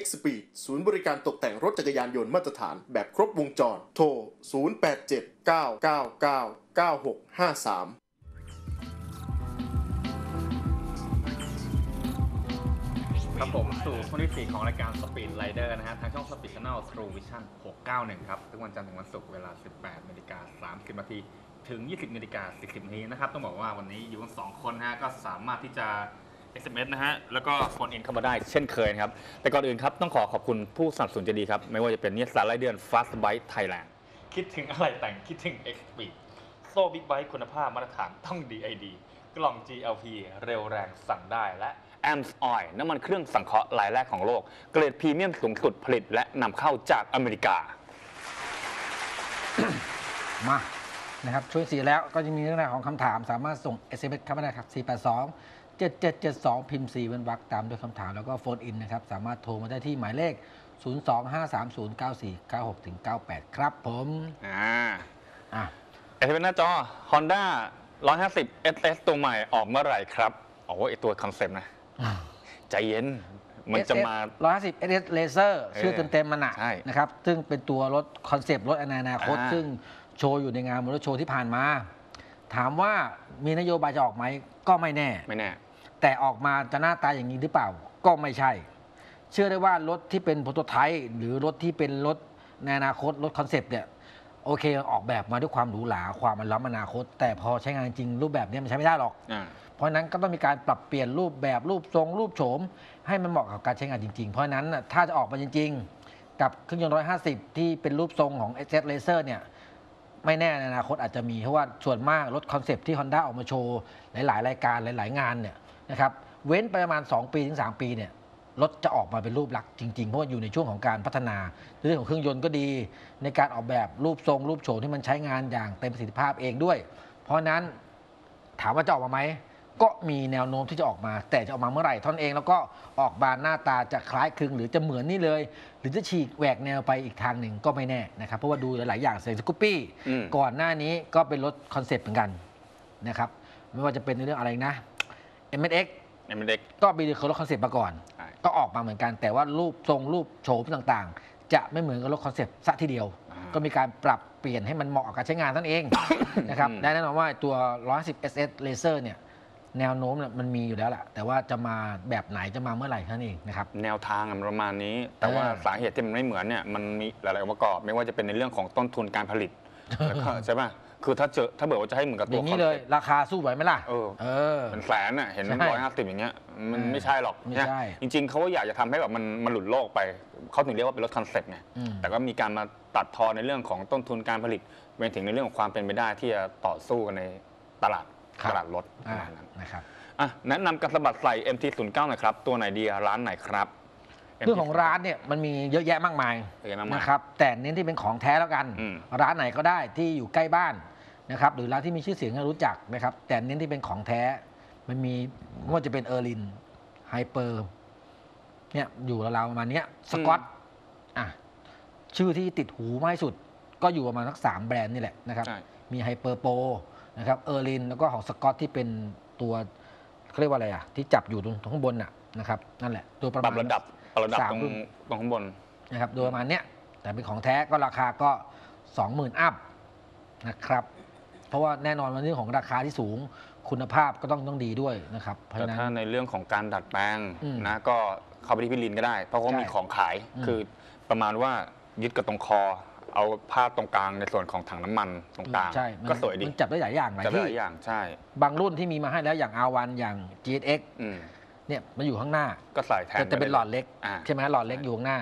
X Speed ศูนย์บริการตกแต่งรถจักรยานยนต์มาตรฐานแบบครบวงจร โทร 0879999653ครับผมสู่ช่วงที่ 4 ของรายการ Speed Rider นะฮะ ทางช่อง Speed Channel True Vision 691 ครับ ทุกวันจันทร์ถึงวันศุกร์เวลา 18นาฬิกา30นาทีถึง 20นาฬิกา40นาทีนะครับ ต้องบอกว่าวันนี้อยู่กันสองคนนะฮะ ก็สามารถที่จะ SMS นะฮะ แล้วก็ phone in เข้ามาได้เช่นเคยนะครับ แต่ก่อนอื่นครับ ต้องขอขอบคุณผู้สนับสนุนใจดีครับ ไม่ว่าจะเป็นนิตยสาร Rider Fast Bike Thailand คิดถึงอะไหล่แต่งคิดถึง X Speed โซ่บิ๊กไบค์คุณภาพมาตรฐานต้อง DID กล่อง GLP เร็วแรงสั่งได้และ a m s Oil น้ำมันเครื่องสังเคราะห์รายแรกของโลก เกรดพรีเมียมสูงสุดผลิตและนำเข้าจากอเมริกา มานะครับช่วงสี่แล้วก็จะมีเรื่องราวของคำถาม สามารถส่ง SMS เข้ามาได้ครับ 482 7772 พิมพ์4เป็นวรรคตามด้วยคำถามแล้วก็ phone in นะครับ สามารถโทรมาได้ที่หมายเลข 025309496ถึง98 ครับผมอ่าอะเอทเป็นหน้าจอ Honda 150 SS ตัวใหม่ออกเมื่อไหร่ครับโอ้โหไอตัว concept นะ ใจเย็นมันจะมา 150 SS Racer เออชื่อเต็มๆมันอะใช่นะครับ ซึ่งเป็นตัวรถ concept รถอนาคตอ่าซึ่งโชว์อยู่ในงานมอเตอร์โชว์ที่ผ่านมา ถามว่ามีนโยบายจะออกไหมก็ไม่แน่ ไม่แน่ แต่ออกมาจะหน้าตาอย่างนี้หรือเปล่า ก็ไม่ใช่ เชื่อได้ว่ารถที่เป็น prototype หรือรถที่เป็นรถในอนาคตรถ concept เนี่ยโอเคออกแบบมาด้วยความหรูหราความมันล้ำอนาคต แต่พอใช้งานจริงรูปแบบเนี้มันใช้ไม่ได้หรอกอ่าเพราะฉะนั้นก็ต้องมีการปรับเปลี่ยนรูปแบบรูปทรงรูปโฉม ให้มันเหมาะกับการใช้งานจริง ๆ เพราะฉะนั้นน่ะถ้าจะออกมาจริง ๆ กับเครื่องยนต์150 ที่เป็นรูปทรงของ SS Racer เนี่ย ไม่แน่ในอนาคตอาจจะมีเพราะว่าส่วนมากรถ concept ที่ Honda ออกมาโชว์ หลาย ๆ รายการหลาย ๆ งานเนี่ยนะครับเว้นไปประมาณ 2 ปีถึง 3 ปีเนี่ยรถจะออกมาเป็นรูปลักษณ์จริง ๆ เพราะว่าอยู่ในช่วงของการพัฒนาเรื่องของเครื่องยนต์ก็ดี ในการออกแบบรูปทรงรูปโฉมที่มันใช้งานอย่างเต็มประสิทธิภาพเองด้วย เพราะฉะนั้นถามว่าจะออกมาไหม ก็มีแนวโน้มที่จะออกมา แต่จะออกมาเมื่อไหร่เท่านั้นเอง แล้วก็ออกมาหน้าตาจะคล้ายคลึงหรือจะเหมือนนี่เลย หรือจะฉีกแหวกแนวไปอีกทางหนึ่งก็ไม่แน่นะครับ เพราะว่าดูหลาย ๆ อย่างเช่นสกูปปี้อืม ก่อนหน้านี้ก็เป็นรถคอนเซ็ปต์เหมือนกันนะครับไม่ว่าจะเป็นในเรื่องอะไรนะ MSX เอ็มเด็ก ก็มีรถ concept มาก่อน ใช่ ก็ออกมาเหมือนกัน แต่ว่ารูปทรงรูปโฉมต่างๆ จะไม่เหมือนกับรถ concept ซะทีเดียวอ่าก็มีการปรับเปลี่ยนให้มันเหมาะกับการใช้งานนั่นเอง นะครับอืมและแน่นอนว่าตัว 110 SS Racer เนี่ย แนวโน้มเนี่ยมันมีอยู่แล้วแหละแต่ว่าจะมาแบบไหนจะมาเมื่อไหร่เท่านั้นเองนะครับ แนวทางอะมันประมาณนี้ แต่ว่าอ่าสาเหตุที่มันไม่เหมือนเนี่ยมันมีหลายๆองค์ประกอบ ไม่ว่าจะเป็นในเรื่องของต้นทุนการผลิตแล้วก็ใช่ป่ะคือถ้าเจอถ้าเบิดว่าจะให้เหมือนกับอตัว ย่างคนี้อนเลยเซ็ปต์ราคาสู้ไหวไหมล่ะ เออ เออ เป็นแสนอะเห็นใช่ร้อยห้าสิบอย่างเงี้ยมันเออไม่ใช่หรอกไม่เนี่ยใช่จริง ๆเขาก็อยากจะทำให้แบบมันมันหลุดโลกไปเขาถึงเรียกว่าเป็นรถคอนเซ็ปต์ไงอืม แต่ก็มีการมาตัดทอนในเรื่องของต้นทุนการผลิตไปถึงในเรื่องของความเป็นไปได้ที่จะต่อสู้กันในตลาดครับ ตลาดรถปอ่าระมาณนั้นนะครับอะแนะนำกันสะบัดใส่ MT09 หน่อยครับ ตัวไหนดีอะร้านไหนครับ เรื่องของร้านเนี่ยมันมีเยอะแยะมากมายเยอะแยะมากมายนะครับแต่เน้นที่เป็นของแท้แล้วกัน อืม ร้านไหนก็ได้ที่อยู่ใกล้บ้านนะครับหรือร้านที่มีชื่อเสียงให้รู้จักนะครับ แต่เน้นที่เป็นของแท้ มันมีไม่ว่าจะเป็น Öhlins Hyper เนี่ยอยู่ราวๆประมาณเนี้ย Scotts อะชื่อที่ติดหูมากที่สุด ก็อยู่ประมาณสักสามแบรนด์นี่แหละนะครับ ใช่ มีไฮเปอร์โป นะครับเออร์ลินแล้วก็ของสกอตที่เป็นตัวเขาเรียกว่าอะไรอะที่จับอยู่ตรงตรงข้างบนน่ะนะครับนั่นแหละตัวประปมารัณบระดับปรับระดับสามตรงรุ่นตรงข้างบน นะครับโดยประมาณเนี้ยแต่เป็นของแท้ก็ราคาก็ 20,000 อัพนะครับเพราะว่าแน่นอนวันเรื่องของราคาที่สูงคุณภาพก็ต้องต้องดีด้วยนะครับเพราะแต่ฉะนั้น ถ้าในเรื่องของการดัดแปลงอืมนะก็เข้าไปที่พี่ลินก็ได้ เพราะว่าใช่มีของขายอืม คือประมาณว่ายึดกับตรงคอ เอาผ้าตรงกลางในส่วนของถังน้ำมันตรงกลาง ใช่มันก็สวยดีมันจับได้หลายอย่างหลายจะได้ที่หลายอย่างใช่ บางรุ่นที่มีมาให้แล้วอย่าง R1 อย่าง GSX อืมเนี่ยมันอยู่ข้างหน้าก็ใส่แทนจะจะเป็นหลอดเล็กอ่า ใช่ไหมหลอดเล็กอยู่ข้างหน้า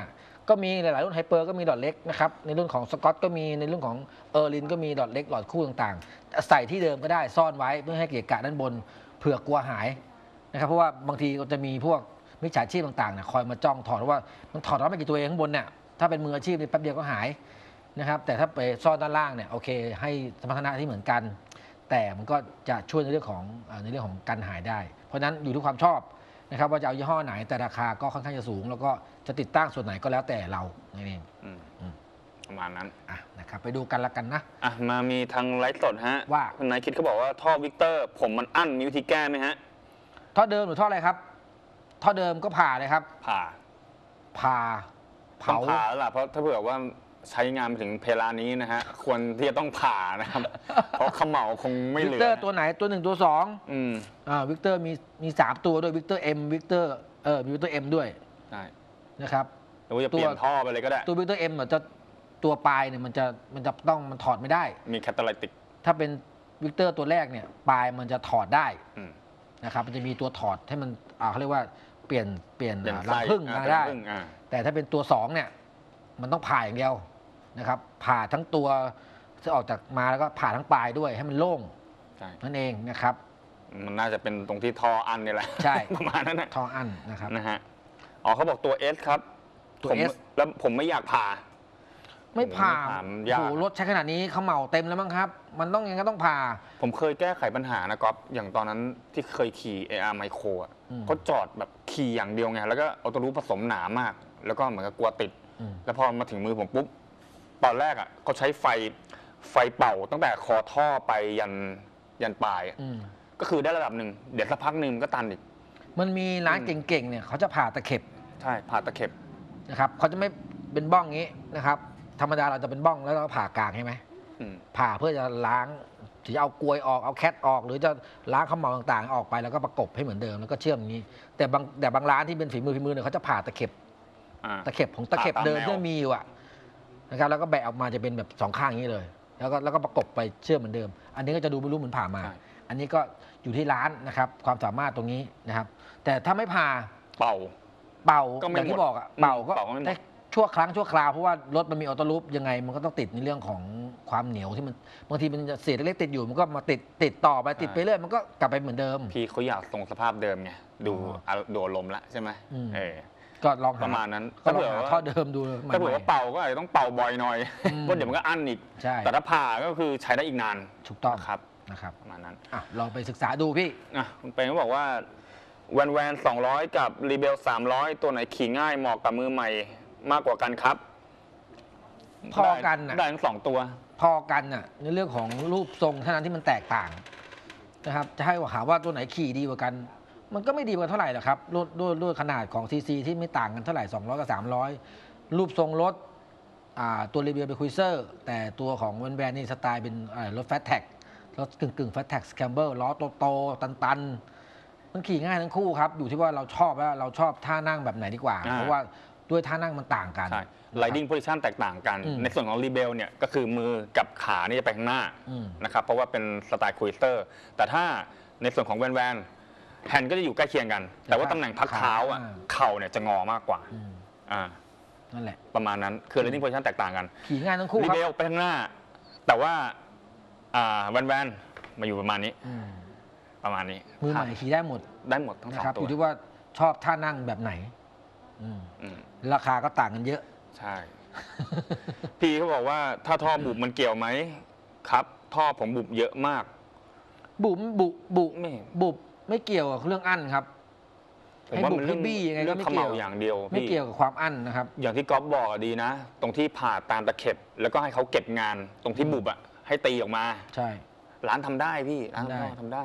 ก็มีหลายๆรุ่น Hyper ก็มีหลอดเล็กนะครับในรุ่นของ Scotts ก็มีในรุ่นของ Öhlins ก็มีหลอดเล็กหลอดคู่ต่างๆ ใส่ที่เดิมก็ได้ซ่อนไว้เพื่อให้เกียรกะด้านบนเผื่อกลัวหายนะครับเพราะว่าบางทีก็จะมีพวกมิจฉาชีพต่างๆเนี่ยคอยมาจ้องถอดว่ามันถอดออกมาไม่กี่ตัวเองข้างบนเนี่ยถ้าเป็นมืออาชีพเนี่ยแป๊บเดียวก็หาย นะครับ แต่ถ้าไปซ่อนด้านล่างเนี่ยโอเค ให้สมรรถนะที่เหมือนกัน แต่มันก็จะช่วยในเรื่องของเอ่อในเรื่องของการหายได้ เพราะฉะนั้นอยู่ที่ความชอบนะครับว่าจะเอายี่ห้อไหนแต่ราคาก็ค่อนข้างจะสูง แล้วก็จะติดตั้งส่วนไหนก็แล้วแต่เรานั่นเองอืมอืมประมาณนั้นอะนะครับไปดูกันละกันนะอะมามีทางไลฟ์สดฮะว่าคุณนายคิดเขาบอกว่าท่อวิกเตอร์ ผมมันอั้นมีวิธีแก้ไหมฮะท่อเดิมหรือท่ออะไรครับ ท่อเดิมก็ผ่าเลยครับ ผ่าผ่าต้องเผาผ่าแล้วล่ะเพราะถ้าเผื่อว่า ใช้งานไปถึงเพลานี้นะฮะควรที่จะต้องผ่านะครับ เพราะเขมเหลาคงไม่วิเหกลืเตออร์ตัวไหนตัวหนึ่งตัวสองอืมอ่าวิกเตอร์มีมีสามตัวด้วยวิกเตอร์เอ็มวิกเตอร์เออมีวิกเตอร์เอ็มด้วยใช่นะครับ หรือว่าจะเปลี่ยนตัว ท่อไปเลยก็ได้ ตัววิกเตอร์เอ็มจะตัวปลายเนี่ยมันจะมันจะต้องมันถอดไม่ได้ มีแคตตาลิติกถ้าเป็นวิกเตอร์ตัวแรกเนี่ยปลายมันจะถอดได้อืม นะครับมันจะมีตัวถอดให้มันอ่าเขาเรียกว่าเปลี่ยนเปลี่ยนเปลี่ยนอ่าไส้รังพึ่งอ่ามาได้เป็นรังผึ้งอ่าแต่ถ้าเป็นตัวสองเนี่ยมันต้องผ่าอย่างเดียว นะครับ ผ่าทั้งตัวที่ออกจากมาแล้วก็ผ่าทั้งปลายด้วยให้มันโล่งใช่นั่นเองนะครับ มันน่าจะเป็นตรงที่ท่ออันนี่แหละใช่ ประมาณนั้นนะทองอันนะครับ นะฮะอ๋อเขาบอกตัว S ครับตัวผม S แล้วผมไม่อยากผ่า ไม่ผ่าไม่ผ่ามันยาก โอ้โหรถใช้ขนาดนี้เขาเหมาเต็มแล้วมั้งครับ มันต้องยังไงก็ต้องผ่า ผมเคยแก้ไขปัญหานะก๊อฟอย่างตอนนั้นที่เคยขี่ AR Micro อะอืมเขาจอดแบบขี่อย่างเดียวไง แล้วก็เอาตัวรู้ผสมหนามาก แล้วก็เหมือนกับกลัวติด อืม แล้วพอมาถึงมือผมปุ๊บ ตอนแรกอะเขาใช้ไฟไฟเป่าตั้งแต่คอท่อไปยันยันปลายอะอืมก็คือได้ระดับหนึ่งเดี๋ยวสักพักหนึ่งมันก็ตันอีกมันมีร้านอืมเก่งๆเนี่ยเขาจะผ่าตะเข็บใช่ผ่าตะเข็บนะครับเขาจะไม่เป็นบ้องงี้นะครับ ธรรมดาเราจะเป็นบ้องแล้วเราก็ผ่ากลางใช่ไหมอืมผ่าเพื่อจะล้างจะเอากลวยออกเอาแคทออก หรือจะล้างขมเหลาต่างๆ ออกไปแล้วก็ประกบให้เหมือนเดิมแล้วก็เชื่อมอย่างนี้ แต่บางแต่บางร้านที่เป็นฝีมือฝีมือเนี่ยเขาจะผ่าตะเข็บ อ่า ตะเข็บของตะเข็บผ่าตามเดิมแนว ที่มีอยู่อะ นะครับแล้วก็แบะออกมาจะเป็นแบบสองข้างอย่างนี้เลย แล้วก็แล้วก็ประกบไปเชื่อมเหมือนเดิม อันนี้ก็จะดูไม่รู้เหมือนผ่ามา ใช่ อันนี้ก็อยู่ที่ร้านนะครับความสามารถตรงนี้นะครับ แต่ถ้าไม่ผ่าเป่า เป่าก็ไม่อย่างที่หมดบอกอะอืมเป่าก็เป่าก็ไม่หมด ได้ชั่วครั้งชั่วคราวเพราะว่ารถมันมีออโต้ลูปยังไงมันก็ต้องติดในเรื่องของความเหนียวที่มันบางทีมันจะเศษเล็กๆติดอยู่มันก็มาติดติดต่อไปติดไปเรื่อยมันก็กลับไปเหมือนเดิม พี่เขาอยากทรงสภาพเดิมไงดูอ๋ออะดูอารมณ์ละใช่ไหมอืม เออ ก็ลองหาประมาณนั้นก็ลองถ้าเผื่อหาว่าท่อเดิมดูใหม่ถ้าเผื่อว่าเป่าก็อาจจะต้องเป่าบ่อยหน่อยอืม เพราะเดี๋ยวมันก็อั้นอีก ใช่แต่ถ้าผ่าก็คือใช้ได้อีกนานถูกต้องนะครับนะครับประมาณนั้นอะลองไปศึกษาดูพี่อะคุณเป็นก็บอกว่าแวนแวนสองร้อยกับรีเบลสามร้อยตัวไหนขี่ง่ายเหมาะกับมือใหม่มากกว่ากันครับพอกันน่ะ ได้ทั้งสองตัว พอกันน่ะในเรื่องของรูปทรงเท่านั้นที่มันแตกต่างนะครับ จะให้ว่าหาว่าตัวไหนขี่ดีกว่ากัน มันก็ไม่ดีกว่าเท่าไหร่หรอกครับด้วยด้วยด้วยขนาดของซีซีที่ไม่ต่างกันเท่าไหร่ 200 กับ 300 รูปทรงรถอ่าตัว Rebel เป็น cruiser แต่ตัวของแวนแวนนี่สไตล์เป็นอ่ารถ flat track รถกึ่งกึ่ง flat track scrambler ล้อโตๆตันๆมันขี่ง่ายทั้งคู่ครับ อยู่ที่ว่าเราชอบว่าเราชอบท่านั่งแบบไหนดีกว่าอ่าเพราะว่าด้วยท่านั่งมันต่างกันใช่นะครับ riding position แตกต่างกันอืมในส่วนของ Rebel เนี่ยก็คือมือกับขานี่จะไปข้างหน้าอืมนะครับเพราะว่าเป็นสไตล์ cruiser แต่ถ้าในส่วนของแวนแวน แฮนด์ก็จะอยู่ใกล้เคียงกัน แต่ว่าตำแหน่งพักเท้าอะอ่า เข่าเนี่ยจะงอมากกว่าอืมอ่านั่นแหละ ประมาณนั้นคือ riding position แตกต่างกันขี่ง่ายทั้งคู่รีครับเบลไปข้างหน้า แต่ว่าอ่าแวนแวนมาอยู่ประมาณนี้อืมประมาณนี้มือใหม่ขี่ได้หมดได้หมดทั้งสนะองครับตัอวยู่ที่ว่าชอบท่านั่งแบบไหนอืมอืมราคาก็ต่างกันเยอะ ใช่ พี่เขาบอกว่าถ้าท่อบุบมันเกี่ยวไหมครับ ท่อผมบุบเยอะมาก บุบบุบบุบไม่ บุบ ไม่เกี่ยวกับเรื่องอั้นครับผมว่าให้บุบมันเรื่องให้บี้ยังไงก็เรื่องไม่เขเกี่ม่ายวอย่างเดียวไม่พี่เกี่ยวกับความอั้นนะครับ อย่างที่ก๊อฟบอกอะดีนะ ตรงที่ผ่าตามตะเข็บ แล้วก็ให้เขาเก็บงานตรงที่บุบอะให้ตีออกมา ใช่ ร้านทำได้พี่ร้านทำได้ ทำทำได้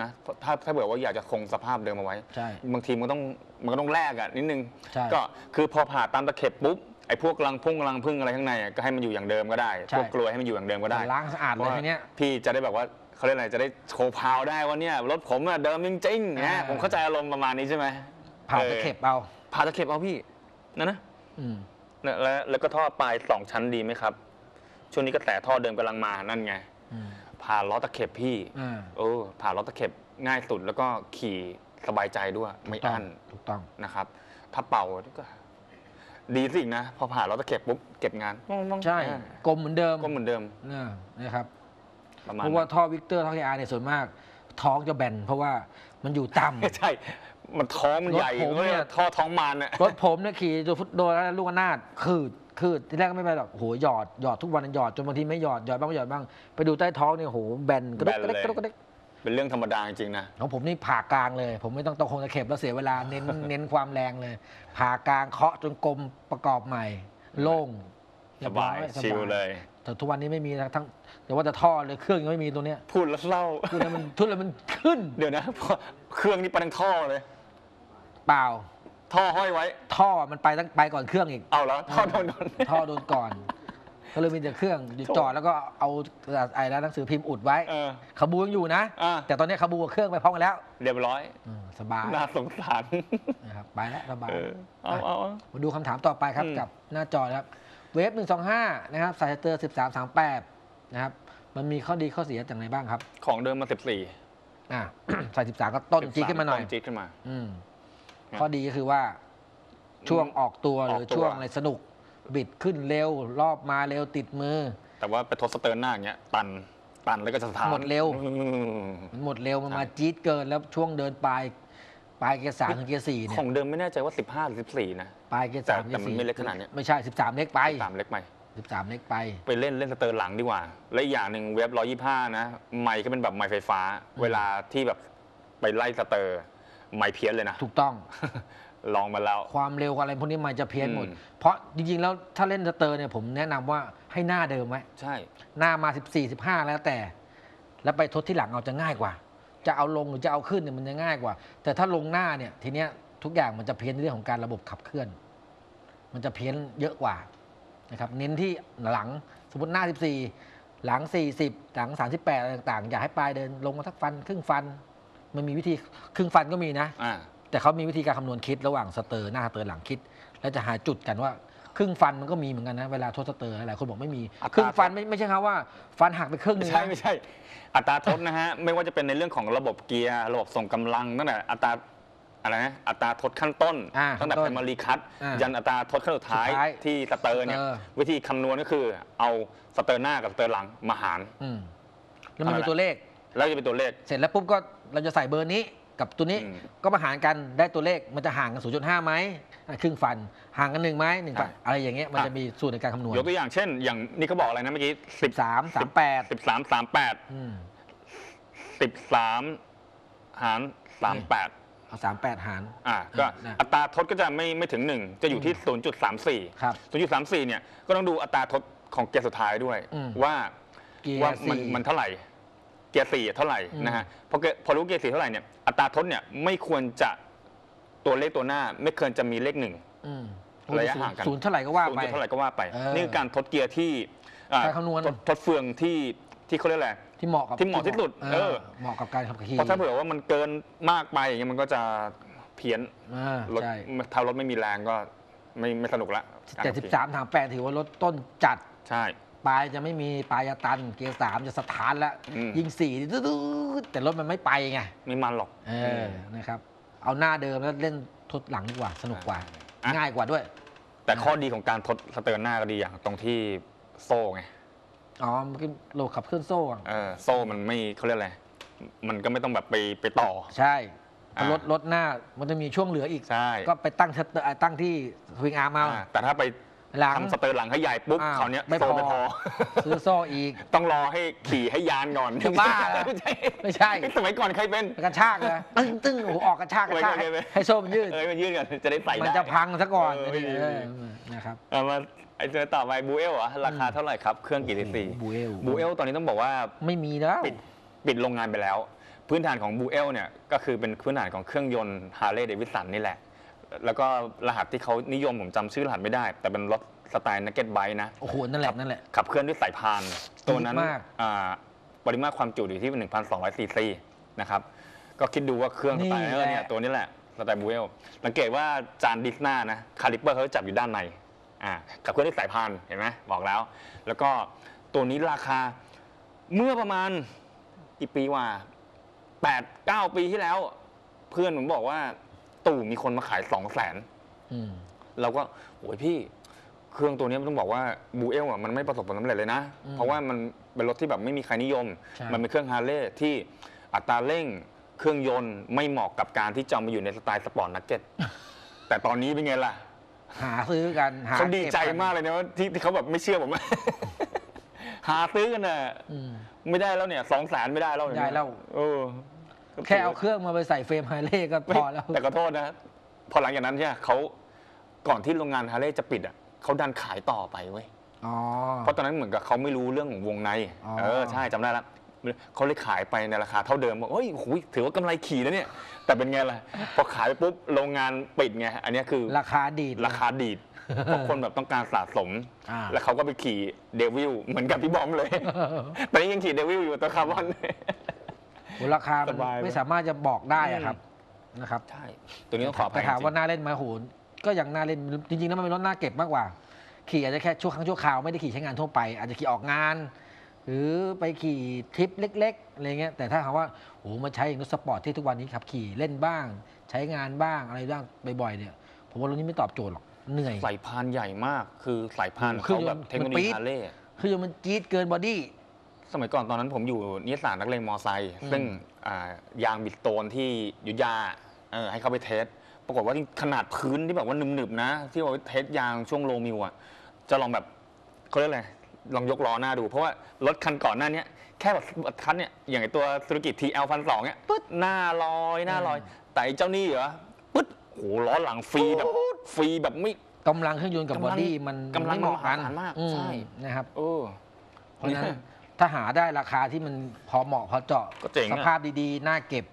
นะถ้าถ้าเผื่อว่าอยากจะคงสภาพเดิมเอาไว้ ใช่ บางทีมันต้องมันก็ต้องแลกอะนิดนึง ใช่ก็คือพอผ่าตามตะเข็บปุ๊บไอ้พวกรังพุ่งรังพึ่งอะไรข้างในอะก็ให้มันอยู่อย่างเดิมก็ได้ใช่ พวกกลวยให้มันอยู่อย่างเดิมก็ได้ล้างสะอาดเลยทีเนี้ย พี่จะได้แบบว่า เขาเรียกอะไรจะได้โชว์พาวได้ว่าเนี่ยรถผมอะเดิมจริงๆเนี่ยอ่าผมเข้าใจอารมณ์ประมาณนี้ใช่ไหมผ่าตะเข็บเอาผ่าตะเข็บเอาพี่นะนะอืม นะแล้วแล้วก็ท่อปลายสองชั้นดีไหมครับ ช่วงนี้กระแสท่อเดิมกำลังมานั่นไง อืม ผ่าล้อตะเข็บพี่ อ่าเออ ผ่าล้อตะเข็บง่ายสุดแล้วก็ขี่สบายใจด้วยไม่ถูกต้องอั้น ถูกต้อง นะครับ ถ้าเป่าก็ ดีสินะ พอผ่าล้อตะเข็บปุ๊บเก็บงาน ใช่อ่ากลมเหมือนเดิมก็เหมือนเดิมเนี่ยนะครับ ประมาณเพราะนั้ว่านท่อ Victor ท่อ KR เนี่ยส่วนมาก ท้องจะแบนเพราะว่ามันอยู่ต่ำ ใช่ มันท้องมันใหญ่รถผมเนี่ยท่อท้องมารน่ะ รถผมเนี่ยขี่จนฟุตโดนแล้วลูกระนาดครืดครืดที่แรกก็ไม่เป็นไรหรอกโหหยอดหยอดทุกวันหยอดจนบางทีไม่หยอดหยอดบ้างไม่หยอดบ้างไปดูใต้ท้องเนี่ยโหแบนกระดุกกระดิกกระดุกกระดิกเป็นเรื่องธรรมดาจริงๆนะ ของผมนี่ผ่ากลางเลย ผมไม่ต้องตะคงตะเข็บแล้วเสียเวลาเน้น เน้นความแรงเลย ผ่ากลางเคาะจนกลมประกอบใหม่ โล่งสบายเรีร้อชิลเลย แต่ทุกวันนี้ไม่มีนะทั้งแต่ว่าจะท่อเลยเครื่องยังไม่มีตัวเนี้ยพูดแล้วเศร้าพูดแล้วมันทุดแล้วมันขึ้น เดี๋ยวนะพอเครื่องนี้ไปทั้งท่อเลย เปล่า ท่อห้อยไว้ ท่อมันไปตั้งไปก่อนเครื่องอีก เอาแล้วท่อโดนโดนท่อโดนก่อน ก็เลยมีแต่เครื่องอยู่จอดแล้วก็เอาไอ้หนังสือพิมพ์อุดไว้เออขบูยังอยู่นะ อ่า แต่ตอนนี้ขบูกับเครื่องไปพร้อมกันแล้วเรียบร้อย อืมสบายน่าสงสาร นะครับไปแล้วสบายเออเอาเอาเอา มาดูคำถามต่อไปครับอืม กับหน้าจอนะครับ เวฟ125นะครับสายเตอร์1338นะครับ มันมีข้อดีข้อเสียอย่างไรบ้างครับ ของเดิมมาสิบสี่อ่าสาย13ก็ต้นจี๊ดขึ้นมาหน่อยต้นจี๊ดขึ้นมา อืมครับข้อดีก็คือว่าช่วงออกตัวหออกรือตัวช่วงอะไรสนุก บิดขึ้นเร็ว รอบมาเร็วติดมือ แต่ว่าไปทดสเติร์นหน้าอย่างเงี้ยตันตันแล้วก็จะสถานหมดเร็วอืมมันหมดเร็วมันใช่มาจี๊ดเกินแล้วช่วงเดินปลาย ปลายเกียร์สามถึงเกียร์สี่เนี่ขยองเดิมไม่แน่ใจว่า 15 หรือ 14 นะ ปลายเกียร์แต่สามเกีแต่ยร์มันสี่ไม่เล็กขนาดเนี้ยไม่ใช่13เล็กไปตามเล็กไป13เล็กไป ไปเล่นเล่นสเตอร์หลังดีกว่า และอีกอย่างหนึ่งเว็บ 125 นะ ไมค์ก็เป็นแบบไมค์ไฟฟ้า เวลาที่แบบไปไล่สเตอร์ ไมค์เพี้ยนเลยนะ ถูกต้อง ลองมาแล้ว ความเร็วอะไรพวกนี้มันจะเพี้ยนหมด อืม เพราะจริงๆ แล้วถ้าเล่นสเตอร์เนี่ยผมแนะนำว่าให้หน้าเดิมไว้ใช่ หน้ามา 14 15 แล้วแต่ แล้วไปทดที่หลังเอาจะง่ายกว่า จะเอาลงหรือจะเอาขึ้นเนี่ยมันจะง่ายกว่า แต่ถ้าลงหน้าเนี่ยทีเนี้ยทุกอย่างมันจะเพี้ยนในเรื่องของการระบบขับเคลื่อน มันจะเพี้ยนเยอะกว่านะครับเน้นที่หลังสมมติหน้า 14 หลัง 40 หลัง 38อะไรต่างๆ อยากให้ปลายเดินลงมาสักฟัน ครึ่งฟัน มันมีวิธีครึ่งฟันก็มีนะอ่าแต่เขามีวิธีการคำนวณคิดระหว่างสเตอร์หน้าสเตอร์หลังคิด แล้วจะหาจุดกันว่าค รึ่งฟันมันก็มีเหมือนกันนะเวลาทดสเตอร์หลายคนบอกไม่มีอัตรา ครึ่งฟันไม่ไม่ใช่ครับว่าฟันหักไปครึ่งหนึไม่งใช่นะ ไม่ใช่ อัตราทดนะฮะ ไม่ว่าจะเป็นในเรื่องของระบบเกียร์ ระบบส่งกำลังตั้งแต่อัตราอะไรนะอัตราทดขั้นต้นอ่าตั้งแต่ขั้นต้ไพน primary คัตอ่ายันอัตราทดขั้นสุดท้ายสุดท้ายที่สเตอร์เนี่ยเออวิธีคำนวณก็คือเอาสเตอร์หน้ากับสเตอร์หลังมาหาร อืมแล้วมันมีเท่านั้นตัวเลข แล้วจะเป็นตัวเลข เสร็จแล้วปุ๊บก็เราจะใส่เบอร์นี้ กับตัวนี้อืมก็มาหารกันได้ตัวเลขมันจะห่างกัน 0.5ไหมอะครึ่งฟันห่างกันหนึ่งไหมหนึ่งฟันอะอะไรอย่างเงี้ยมันอะจะมีสูตรในการคำนวณยกตัวอย่างเช่น อย่างนี่เขาบอกอะไรนะเมื่อกี้สิบสามสามแปดสิบสามสามแปดอืมสิบสามหารสามแปดเอาสามแปดหารอ่าก็นะอัตราทดก็จะไม่ไม่ถึงหนึ่งจะอยู่ที่ศูนย์จุดสามสี่ครับศูนย์จุดสามสี่เนี่ยก็ต้องดูอัตราทดของเกียร์สุดท้ายด้วยอืมว่าเกียว่าร์มันสี่มันเท่าไหร่ เกียร์สี่เท่าไหร่อืมนะฮะพอเกียร์พอรู้เกียร์สี่เท่าไหร่เนี่ยอัตราทดเนี่ยไม่ควรจะตัวเลขตัวหน้า ไม่ควรจะมีเลขหนึ่งอืมระยะห่างกันศูนย์เท่าไหร่ก็ว่าศูนไปย์เท่าไหร่ก็ว่าไปเออนี่คือการทดเกียร์ที่อ่การคำนวณทดทดเฟืองที่ที่เขาเรียกอะไรที่เหมาะกับที่เหมาะที่สุดเอเอออเหมาะกับการขับขี่เพราะถ้าเผื่อว่ามันเกินมากไปอย่างเงี้ยมันก็จะเพี้ยนอ่ารถใช่ถ้ารถไม่มีแรงก็ไม่ไม่สนุกละการแต่ขับขี่13ถามแปดถือว่ารถต้นจัดใช่ ปลายจะไม่มีปลายจะตัน เกียร์สามจะสถานแล้ว อืม ยิงสี่ดื้อๆแต่รถมันไม่ไปไงไม่มันหรอกเออนะครับ เอาหน้าเดิมแล้วเล่นทดหลังดีกว่าสนุกกว่า อะง่ายกว่าด้วย แต่ข้อดีของการทดสเตอร์หน้าก็ดีอย่างตรงที่โซ่ไงอ๋อมันคือโหลดขับเคลื่อนโซ่อะเออโซ่มันไม่เขาเรียกอะไร มันก็ไม่ต้องแบบไปไปต่อ ใช่อ่ารถรถหน้ามันจะมีช่วงเหลืออีก ใช่ก็ไปตั้งชัตเตอร์อะตั้งที่ swing arm เอา อ่าแต่ถ้าไป หลังทำสเตอร์หลังให้ใหญ่ปุ๊บอ้าวคราวเนี้ยไม่โซ่พอไม่พอ ซื้อโซ่อีก ต้องรอให้ขี่ให้ยานก่อนจะบ้าเหรอไม่ใช่ไม่ใช่ สมัยก่อนใครเป็น กระชากเลยตึ้งตึ้งโอ้โหออกกระชากกระชากไม่ไม่ไม่ให้โซ่มันยืด เอ้ยมันยื่นก่อนจะได้ใส่ได้ มันจะพังซะก่อนเออเออนะครับ เอามาไอ้เจอต่อไปบูเอลเหรอราคาเท่าไหร่ครับ เครื่องกี่ซีซี Buell บูเอลตอนนี้ต้องบอกว่าไม่มีแล้ว ปิดปิดโรงงานไปแล้ว พื้นฐานของ Buell เนี่ยก็คือเป็นพื้นฐานของเครื่องยนต์ Harley-Davidson นี่แหละ แล้วก็รหัสที่เขานิยมผมจำชื่อรหัสไม่ได้ แต่เป็นรถสไตล์ naked bike นะ โอ้โห นั่นแหละ นั่นแหละ ขับเคลื่อนด้วยสายพาน ตัวนั้นมาก อ่าปริมาตรความจุอยู่ที่ 1,200ซีซีนะครับ ก็คิดดูว่าเครื่องสไตล์นี่เออแหละ เนี่ยตัวนี้แหละสไตล์ Buell สังเกตว่าจานดิสก์นะคาลิปเปอร์เขาจะจับอยู่ด้านในอ่าขับเคลื่อนด้วยสายพานเห็นไหมบอกแล้ว แล้วก็ตัวนี้ราคาเมื่อประมาณกี่ปีว่าแปดเก้าปีที่แล้ว เพื่อนผมบอกว่า ตู่มีคนมาขายสองแสนอืมเราก็โอ้ยพี่ เครื่องตัวนี้มันต้องบอกว่า Buell อะมันไม่ประสบผลสำเร็จเลยนะอืมเพราะว่ามันเป็นรถที่แบบไม่มีใครนิยมใช่มันเป็นเครื่องฮาร์เลย์ที่อัตราเร่งเครื่องยนต์ไม่เหมาะกับการที่จะเอามาอยู่ในสไตล์สปอร์ต naked แต่ตอนนี้เป็นไงล่ะ หาซื้อกันหาเขาดีใจก็บนมากเลยนะว่าที่ที่เขาแบบไม่เชื่อผมหาซื้อกันน่ะอืมไม่ได้แล้วเนี่ยสองแสนไม่ได้แล้วไม่ได้แล้วเออ แค่เอาเครื่องมาไปใส่เฟรมไฮเล่ก็พอแล้ว แต่ขอโทษนะ พอหลังจากนั้นเนี่ยเขาก่อนที่โรงงานฮาร์เลย์จะปิดอะเขาดันขายต่อไปเว้ยอ๋อเพราะตอนนั้นเหมือนกับเขาไม่รู้เรื่องของวงในอ๋อเออใช่จำได้ละเขาเลยขายไปในราคาเท่าเดิมบอกเฮ้ยโอ้ยถือว่ากำไรขี่แล้วเนี่ย แต่เป็นไงล่ะ พอขายไปปุ๊บโรงงานปิดไง อันเนี้ยคือราคาดีด ราคาดีดเพราะคนแบบต้องการสะสมอ่าแล้วเขาก็ไปขี่เดวิลเหมือนกับพี่บอมเลย ตอนนี้ยังขี่เดวิลอยู่ตัวคาร์บอนโห ราคามันสบายไหม ไม่สามารถจะบอกได้อะครับนะครับใช่ตัวนี้ต้องขออภัแต่ถามจริงว่าน่าเล่นไหมโหก็ยังน่าเล่นจริงๆแล้วมันเป็นรถน่าเก็บมากกว่า ขี่อาจจะแค่ชั่วครั้งชั่วคราวไม่ได้ขี่ใช้งานทั่วไป อาจจะขี่ออกงาน หรือไปขี่ทริปเล็กๆอะไรเงี้ยแต่ถ้าถามว่าโอ้มาใช้อย่างรถสปอร์ตที่ทุกวันนี้ขับขี่เล่นบ้าง ใช้งานบ้างอะไรบ้างบ่อยๆเนี่ยผมว่ารถนี้ไม่ตอบโจทย์หรอกเหนื่อย สายพานใหญ่มาก คือสายพานเครื่เขาองยนต์แบบเทคโนโลมันปี๊ยีดฮาร์เลย์คือมันจี๊ดเกินบอดี้ สมัยก่อนตอนนั้นผมอยู่นิสสานนักเลงมอไซค์อืมซึ่งอ่ายางบิดโตนที่อยุธยาเออให้เขาไปเทส ปรากฏว่าขนาดพื้นที่แบบว่าหนึบๆนะ ที่ว่าเทสยางช่วงโลมิวอะจะลองแบบเขาเรียกอะไรลองยกล้อหน้าดู เพราะว่ารถคันก่อนหน้าเนี้ยแค่แบบคันเนี้ยอย่างไอตัวธุรกิจ TL พันสองเนี่ยปึ๊ดหน้าลอยหน้าลอย แต่ไอ้เจ้านี่เหรอปึ๊ดโหล้อหลังฟรีแบบฟรีแบบไม่ กำลังเครื่องยนต์กับบอดี้มันกำลังไม่เหมาะกันมหาศาลมากอืใช่ นะครับ เออ เพราะฉะนั้น ถ้าหาได้ราคาที่มันพอเหมาะพอเจาะก็เจ๋งอะ สภาพดีๆ น่าเก็บ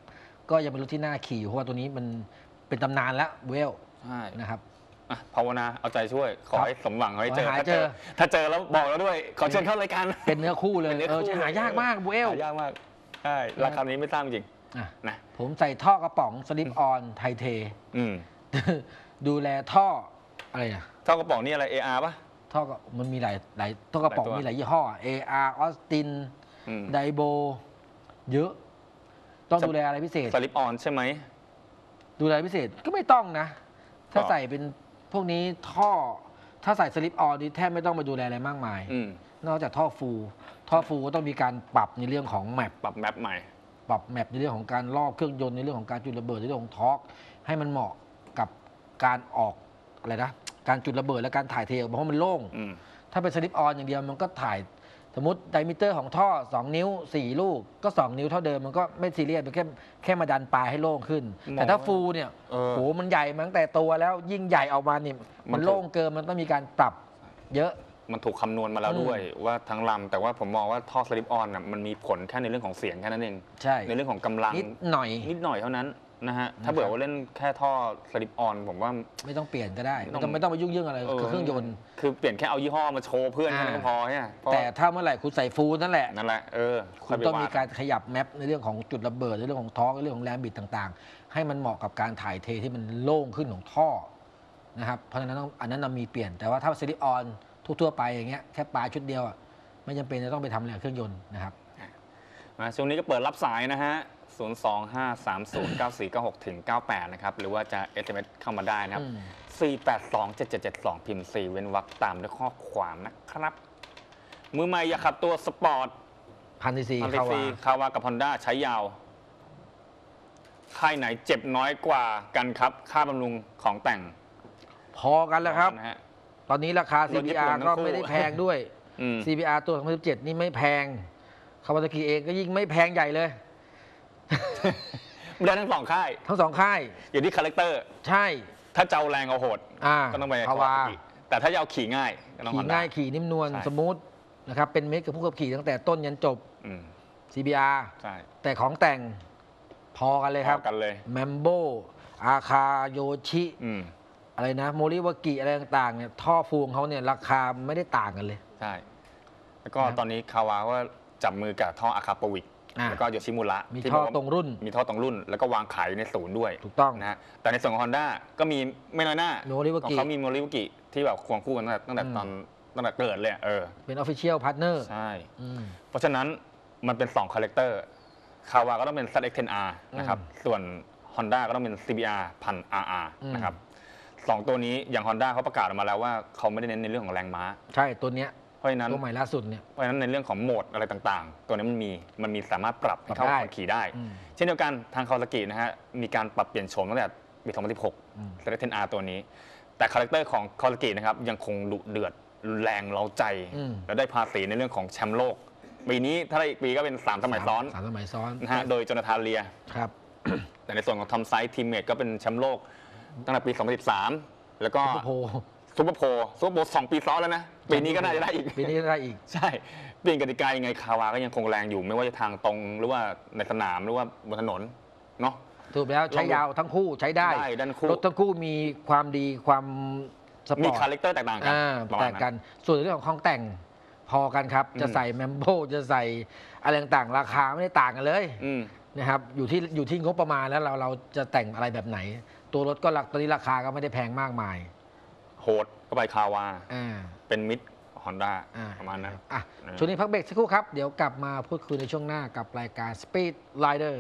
ก็ยังเป็นรถที่น่าขี่อยู่เพราะว่าตัวนี้มันเป็นตำนานแล้วเวลใช่นะครับ อะภาวนาเอาใจช่วย ขอให้สมหวังขอให้เจอขอให้หาถ้าเจอเจอถ้าเจอแล้วบอกแล้วด้วย ขอเชิญเข้ารายการ เป็นเนื้อคู่เลยเป็นเนื้อเออคู่จะหายากมากเวล หายากมากใช่ราคานี้ไม่ทราบจริงอะ นะผมใส่ท่อกระป๋องสลิปออนไทเท อืมดูแลท่ออะไรนะ เท่ากระป๋องนี่อะไร AR ป่ะ ท่อก็มันมีหลายหลายท่อกระป๋องหลายตัว มีหลายยี่ห้อ AR ออสตินอืม ไดโบเยอะ ต้องดูแลอะไรพิเศษ slip-on ใช่ไหม ดูแลพิเศษก็ไม่ต้องนะ ถ้าก็ใส่เป็นพวกนี้ท่อ ถ้าใส่ slip-on นี่แทบไม่ต้องไปดูแลอะไรมากมาย อืม นอกจากท่อฟู ท่อฟูก็ต้องมีการปรับในเรื่องของ map ปรับ map ใหม่ ปรับ map ในเรื่องของการรอบเครื่องยนต์ในเรื่องของการจุดระเบิดในเรื่องของ torque ให้มันเหมาะกับการออกอะไรนะ การจุดระเบิดและการถ่ายเทออกมาเพราะมันโล่ง อืม ถ้าเป็น slip-on อย่างเดียวมันก็ถ่าย สมมติ diameter ของท่อ 2 นิ้ว 4 ลูกก็ 2 นิ้วเท่าเดิมมันก็ไม่ซีเรียสมันแค่แค่มาดันปลายให้โล่งขึ้นมองแต่ถ้าว่า full เนี่ยเออ โหมันใหญ่มาตั้งแต่ตัวแล้วยิ่งใหญ่ออกมานี่มันมันถูกโล่งเกินมันต้องมีการปรับเยอะ มันถูกคำนวณมาแล้วอืมด้วยว่าทั้งลำแต่ว่าผมมองว่าท่อ slip-on น่ะมันมีผลแค่ในเรื่องของเสียงแค่นั้นเอง ใช่ ในเรื่องของกำลังนิดหน่อย นิดหน่อยเท่านั้น นะฮะถ้านะครับเผื่อว่าเล่นแค่ท่อ slip-on ผมว่า ไม่ต้องเปลี่ยนก็ได้ไม่ต้องไม่ต้องไม่ต้องไปยุ่งเรื่องอะไรกับเครื่องยนต์ คือเปลี่ยนแค่เอายี่ห้อมาโชว์เพื่อนแค่นั้นก็อ่าพอเนี่ยเพราะแต่ถ้าเมื่อไหร่คุณใส่ฟูลนั่นแหละนั่นแหละเออคุณต้องมีการขยับแมปในเรื่องของจุดระเบิดในเรื่องของท้องในเรื่องของแรงบิดต่างๆ ให้มันเหมาะกับการถ่ายเทที่มันโล่งขึ้นของท่อนะครับเพราะฉะนั้นต้องอันนั้นนะมีเปลี่ยนแต่ว่าถ้าสลิปออนทั่วๆไปอย่างเงี้ยแค่ปลายชุดเดียวอะไม่จำเป็นจะต้องไปทำอะไรกับเครื่องยนต์นะครับมาช่วงนี้ก็เปิดรับสายนะฮะ 025309496ถึง98 นะครับ หรือว่าจะ SMS เข้ามาได้นะครับอืม4827772 พิมพ์ 4 เว้นวรรคตามด้วยข้อความนะครับ มือใหม่อย่าขับตัวสปอร์ตพันทีซีอันเข้าซีมาคาวากับฮอนด้าใช้ยาวค่ายไหนเจ็บน้อยกว่ากันครับ ค่าบำรุงของแต่งพอกันแล้วครับ นะฮะ ตอนนี้ราคา รถญี่ปุ่ CBR นทั้งก็คู่ ไม่ได้แพงด้วย อืม CBR ตัว 2017 นี่ไม่แพงคาวาซากิเองก็ยิ่งไม่แพงใหญ่เลย ได้ทั้งสองค่าย ทั้งสองค่าย อยู่ที่ character ใช่ ถ้าเจ้าแรงเอาโหด อ่าก็ต้องไปคาวา Kawasaki แต่ถ้าจะเอาขี่ง่ายก็ต้องขี่ Honda ง่ายขี่นิ่มนวลใช่ smooth นะครับเป็นมิตรกับผู้ขับขี่ตั้งแต่ต้นยันจบ อืม CBR ใช่แต่ของแต่งพอกันเลยครับ พอกันเลย แมมโบอาคร่าโยชิ อืม อะไรนะ Moriwaki อะไรต่างๆเนี่ยท่อ full ของเขาเนี่ย ราคาไม่ได้ต่างกันเลย ใช่ แล้วก็นะครับ ตอนนี้คาวาก็จับมือกับท่อ Akrapovic อ่า แล้วก็ Yoshimura มีท่อที่แบบว่าตรงรุ่น มีท่อตรงรุ่น แล้วก็วางขายอยู่ในศูนย์ด้วยถูกต้องนะฮะแต่ในส่วนของ Honda ก็มีไม่น้อยหน้า Moriwaki ของเขามี Moriwaki ที่แบบควงคู่กันตั้งแต่ตั้งแต่อืมตอนตั้งแต่เกิดเลยอะเออเป็น official partner ใช่อืมเพราะฉะนั้นมันเป็น2 character คาวาก็ต้องเป็น ZX10R นะครับส่วน Honda ก็ต้องเป็น CBR พัน RR อืมนะครับสองตัวนี้อย่าง Honda เขาประกาศออกมาแล้วว่าเขาไม่ได้เน้นในเรื่องของแรงม้า ใช่ตัวเนี้ย เพราะฉะนั้นตัวใหม่ล่าสุดเนี่ยเพราะฉะนั้นในเรื่องของโหมดอะไรต่างๆ ตัวนี้มันมีมันมีสามารถปรับให้เข้าปรับได้กับคนขี่ได้อืมเช่นเดียวกันทางคาวาซากินะฮะมีการปรับเปลี่ยนโฉมตั้งแต่ปีอืม2016 ZX10R ตัวนี้ แต่ character ของคาวาซากินะครับยังคงดุเดือดแรงเร้าใจอืมและได้ภาษีในเรื่องของแชมป์โลกปีนี้ถ้าได้อีกปีก็เป็น 3 สมัยซ้อนสามสมัยซ้อนนะฮะโดย Jonathan Rea ครับแต่ในส่วนของ Tom Sykes teammate ก็เป็นแชมป์โลกตั้งแต่ปี 2013 แล้วก็ superpole superpole superpole สองปีซ้อนแล้วนะ ปีนี้ก็น่าจะได้อีก ปีนี้ก็ได้อีก ใช่เปลี่ยนกติกายังไงคาวาก็ยังคงแรงอยู่ ไม่ว่าจะทางตรงหรือว่าในสนามหรือว่าบนถนนเนาะ ถูกแล้วใช้ยาวทั้งคู่ใช้ได้ได้ทั้งคู่ รถทั้งคู่มีความดีมีความ sport character แตกต่างกันอ่าประมาณนั้น ส่วนเรื่องของของแต่งพอกันครับอืมจะใส่แมมโบจะใส่อะไรต่างๆราคาไม่ได้ต่างกันเลย อืม นะครับอยู่ที่อยู่ที่งบประมาณแล้วเราเราจะแต่งอะไรแบบไหน ตัวรถก็หลักตอนนี้ราคาก็ไม่ได้แพงมากมายโหดก็ไปคาวาเป็นมิดฮอนด้าประมาณนั้นช่วงนี้พักเบรกสักครู่ครับ เดี๋ยวกลับมาพูดคุยในช่วงหน้ากับรายการ Speed Rider